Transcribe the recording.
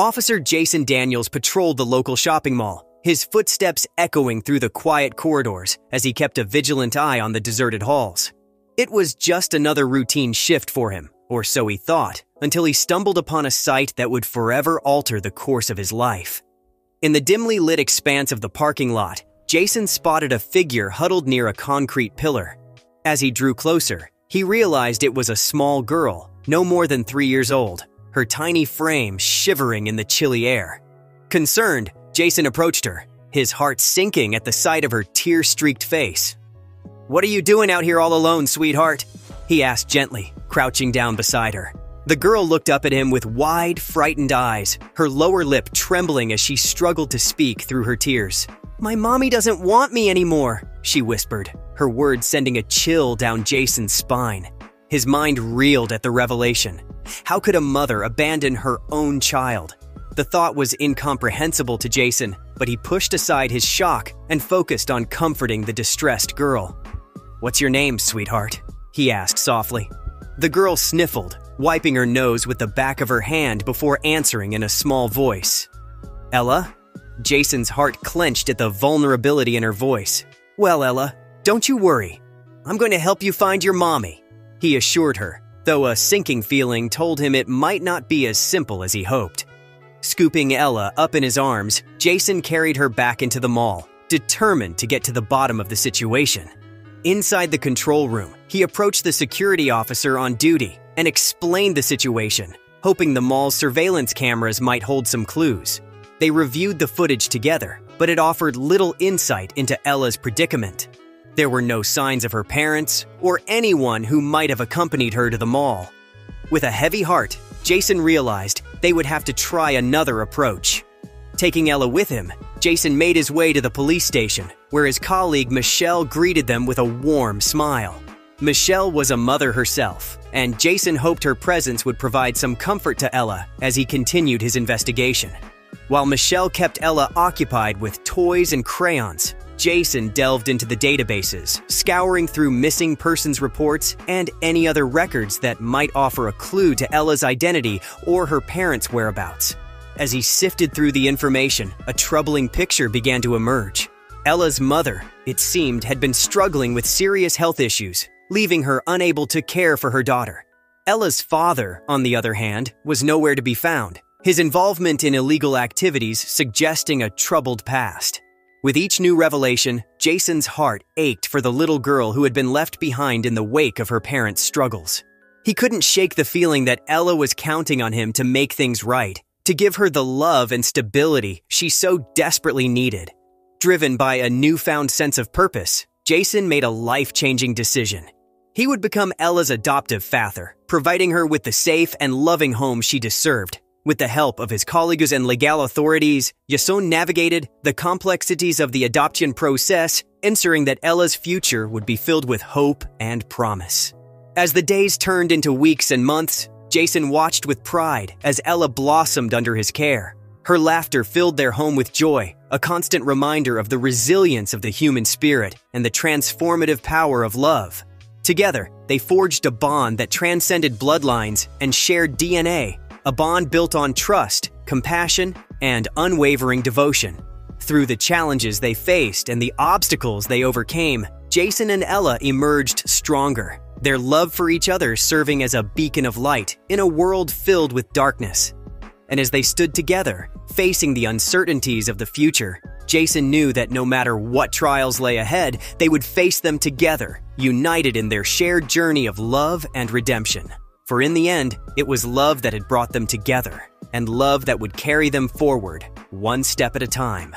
Officer Jason Daniels patrolled the local shopping mall, his footsteps echoing through the quiet corridors as he kept a vigilant eye on the deserted halls. It was just another routine shift for him, or so he thought, until he stumbled upon a sight that would forever alter the course of his life. In the dimly lit expanse of the parking lot, Jason spotted a figure huddled near a concrete pillar. As he drew closer, he realized it was a small girl, no more than three years old, her tiny frame shivering in the chilly air. Concerned, Jason approached her, his heart sinking at the sight of her tear streaked face. What are you doing out here all alone, sweetheart? He asked gently, crouching down beside her. The girl looked up at him with wide, frightened eyes, her lower lip trembling as she struggled to speak through her tears. My mommy doesn't want me anymore, she whispered, her words sending a chill down Jason's spine. His mind reeled at the revelation. How could a mother abandon her own child? The thought was incomprehensible to Jason, but he pushed aside his shock and focused on comforting the distressed girl. What's your name, sweetheart? He asked softly. The girl sniffled, wiping her nose with the back of her hand before answering in a small voice. Ella? Jason's heart clenched at the vulnerability in her voice. Well, Ella, don't you worry. I'm going to help you find your mommy he assured her, though a sinking feeling told him it might not be as simple as he hoped. Scooping Ella up in his arms, Jason carried her back into the mall, determined to get to the bottom of the situation. Inside the control room, he approached the security officer on duty and explained the situation, hoping the mall's surveillance cameras might hold some clues. They reviewed the footage together, but it offered little insight into Ella's predicament. There were no signs of her parents or anyone who might have accompanied her to the mall. With a heavy heart, Jason realized they would have to try another approach. Taking Ella with him, Jason made his way to the police station, where his colleague Michelle greeted them with a warm smile. Michelle was a mother herself, and Jason hoped her presence would provide some comfort to Ella as he continued his investigation. While Michelle kept Ella occupied with toys and crayons, Jason delved into the databases, scouring through missing persons reports and any other records that might offer a clue to Ella's identity or her parents' whereabouts. As he sifted through the information, a troubling picture began to emerge. Ella's mother, it seemed, had been struggling with serious health issues, leaving her unable to care for her daughter. Ella's father, on the other hand, was nowhere to be found, his involvement in illegal activities suggesting a troubled past. With each new revelation, Jason's heart ached for the little girl who had been left behind in the wake of her parents' struggles. He couldn't shake the feeling that Ella was counting on him to make things right, to give her the love and stability she so desperately needed. Driven by a newfound sense of purpose, Jason made a life changing decision. He would become Ella's adoptive father, providing her with the safe and loving home she deserved with the help of his colleagues and legal authorities, Jason navigated the complexities of the adoption process, ensuring that Ella's future would be filled with hope and promise. As the days turned into weeks and months, Jason watched with pride as Ella blossomed under his care. Her laughter filled their home with joy, a constant reminder of the resilience of the human spirit and the transformative power of love. Together, they forged a bond that transcended bloodlines and shared DNA, a bond built on trust, compassion, and unwavering devotion. Through the challenges they faced and the obstacles they overcame, Jason and Ella emerged stronger, their love for each other serving as a beacon of light in a world filled with darkness. And as they stood together, facing the uncertainties of the future, Jason knew that no matter what trials lay ahead, they would face them together, united in their shared journey of love and redemption. For in the end, it was love that had brought them together, and love that would carry them forward, one step at a time.